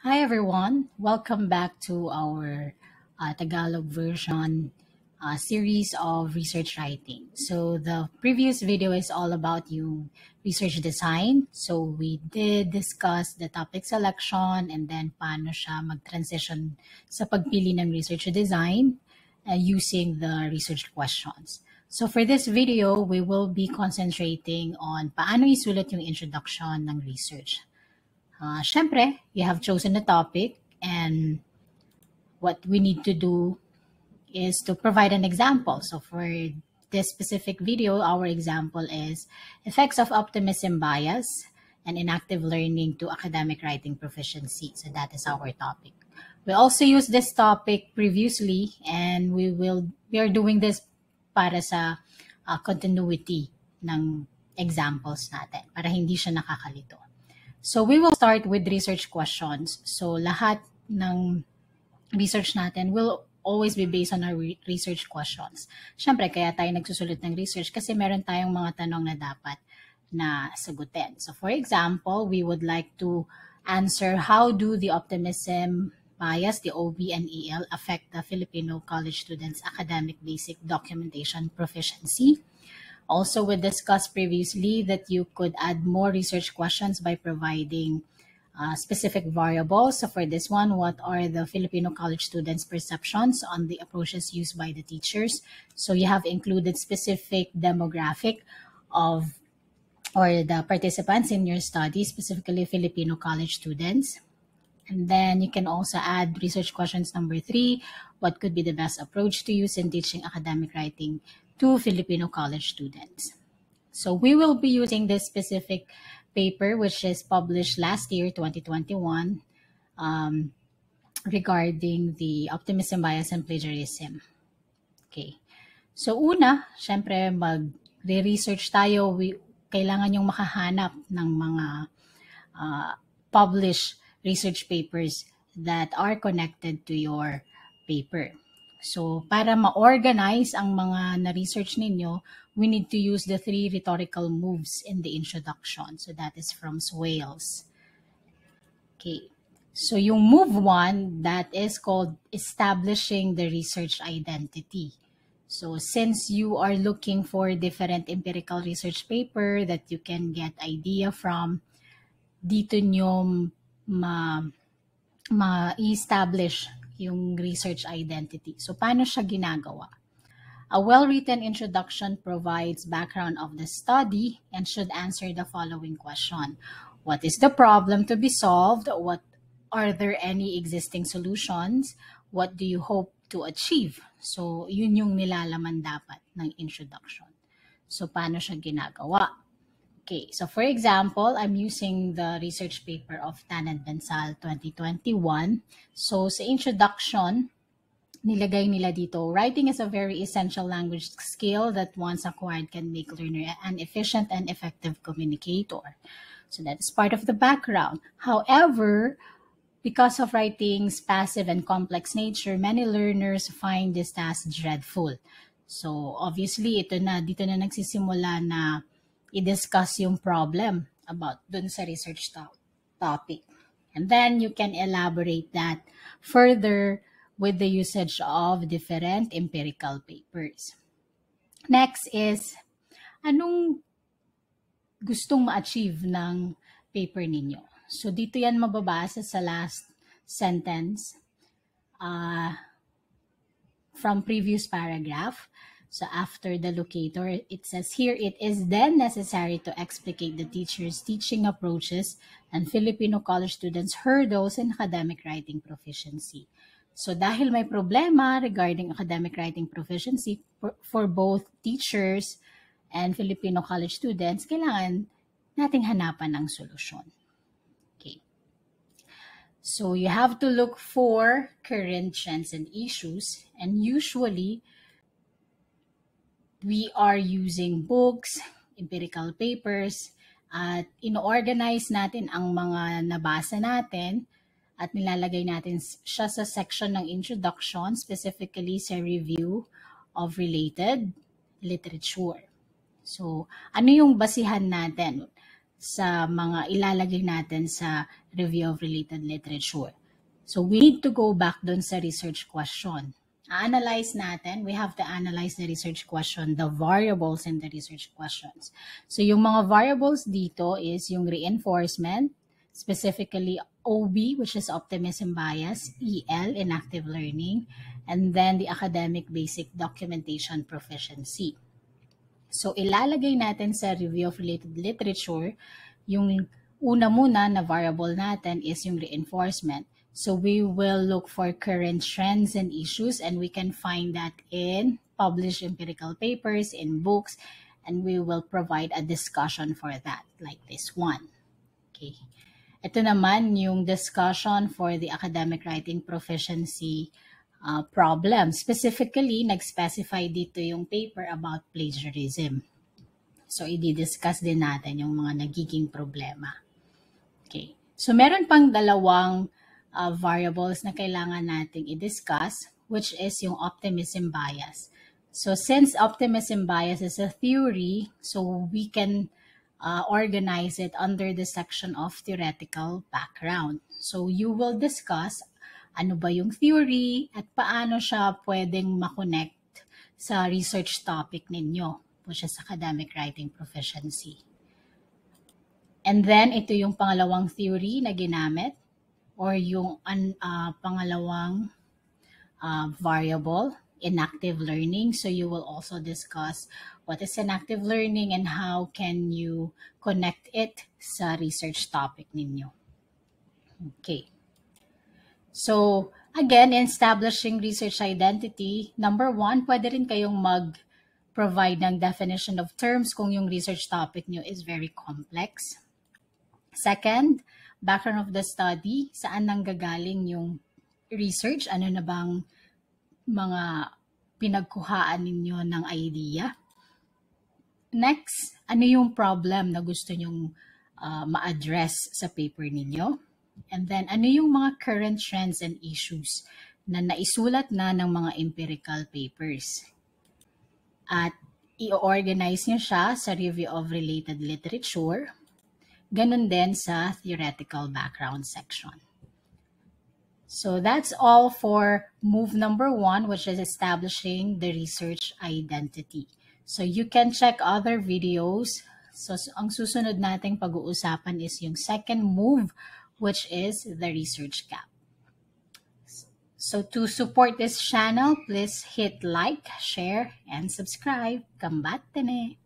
Hi everyone, welcome back to our uh, Tagalog version uh, series of research writing. So the previous video is all about yung research design. So we did discuss the topic selection and then paano siya mag-transition sa pagpili ng research design uh, using the research questions. So for this video, we will be concentrating on paano isulat yung introduction ng research. Uh, Siyempre, you have chosen a topic and what we need to do is to provide an example. So for this specific video, our example is effects of optimism bias and inactive learning to academic writing proficiency. So that is our topic. We also used this topic previously and we will we are doing this para sa uh, continuity ng examples natin para hindi siya nakakalito. So we will start with research questions. So lahat ng research natin will always be based on our re- research questions. Siyempre, kaya tayo nagsusulit ng research kasi meron tayong mga tanong na dapat na sagutin. So for example, we would like to answer how do the optimism bias, the OB and EL, affect the Filipino college students' academic basic documentation proficiency? Also, we discussed previously that you could add more research questions by providing uh, specific variables. So for this one, what are the Filipino college students' perceptions on the approaches used by the teachers? So you have included specific demographic of or the participants in your study, specifically Filipino college students. And then you can also add research questions number three. What could be the best approach to use in teaching academic writing to Filipino college students? So we will be using this specific paper, which is published last year, 2021, um, regarding the optimism bias and plagiarism. Okay. So una, syempre mag-research tayo. We, kailangan yung makahanap ng mga uh, published research papers that are connected to your paper. So, para ma-organize ang mga na-research ninyo, we need to use the three rhetorical moves in the introduction. So, that is from Swales. Okay. So, yung move one, that is called establishing the research identity. So, since you are looking for different empirical research paper that you can get idea from, dito nyo ma ma-establish yung research identity. So, paano siya ginagawa? A well-written introduction provides background of the study and should answer the following question. What is the problem to be solved? What are there any existing solutions? What do you hope to achieve? So, yun yung nilalaman dapat ng introduction. So, paano siya ginagawa? Okay, so for example, I'm using the research paper of Tan and Bensal 2021. So sa introduction, nilagay nila dito, writing is a very essential language skill that once acquired can make learner an efficient and effective communicator. So that is part of the background. However, because of writing's passive and complex nature, many learners find this task dreadful. So obviously, ito na, dito na nagsisimula na i-discuss yung problem about dun sa research to- topic. And then you can elaborate that further with the usage of different empirical papers. Next is, anong gustong ma-achieve ng paper ninyo? So dito yan mababasa sa last sentence uh, from previous paragraph. So after the locator, it says here, it is then necessary to explicate the teacher's teaching approaches and Filipino college students' hurdles in academic writing proficiency. So dahil may problema regarding academic writing proficiency for, for both teachers and Filipino college students, kailangan nating hanapan ng solusyon. Okay. So you have to look for current trends and issues and usually we are using books, empirical papers, at ino-organize natin ang mga nabasa natin at nilalagay natin siya sa section ng introduction, specifically sa review of related literature. So, ano yung basihan natin? sa mga ilalagay natin sa review of related literature. So we need to go back dun sa research question. Analyze natin, we have to analyze the research question, the variables in the research questions. So yung mga variables dito is yung reinforcement, specifically OB, which is optimism bias, EL, inactive learning, and then the academic basic documentation proficiency. So, ilalagay natin sa review of related literature, yung una muna na variable natin is yung reinforcement. So, we will look for current trends and issues and we can find that in published empirical papers, in books, and we will provide a discussion for that, like this one. Okay. Ito naman yung discussion for the academic writing proficiency uh, problem. Specifically, nag-specify dito yung paper about plagiarism. So, i-discuss din natin yung mga nagiging problema. Okay. So, meron pang dalawang uh, variables na kailangan nating i-discuss, which is yung optimism bias. So, since optimism bias is a theory, so we can uh, organize it under the section of theoretical background. So, you will discuss ano ba yung theory at paano siya pwedeng makonect sa research topic ninyo, which is academic writing proficiency. And then, ito yung pangalawang theory na ginamit or yung uh, pangalawang uh, variable, inactive learning. So you will also discuss what is inactive learning and how can you connect it sa research topic ninyo. Okay. So, again, in establishing research identity, number one, pwede rin kayong mag-provide ng definition of terms kung yung research topic nyo is very complex. Second, background of the study, saan nanggagaling yung research, ano na bang mga pinagkuhaan ninyo ng idea. Next, ano yung problem na gusto nyong uh, ma-address sa paper ninyo? And then, ano yung mga current trends and issues na naisulat na ng mga empirical papers? At i-organize niyo siya sa review of related literature. Ganun din sa theoretical background section. So that's all for move number one, which is establishing the research identity. So you can check other videos. So ang susunod nating pag-uusapan is yung second move, which is the research gap. So to support this channel, please hit like, share, and subscribe. Kambattene!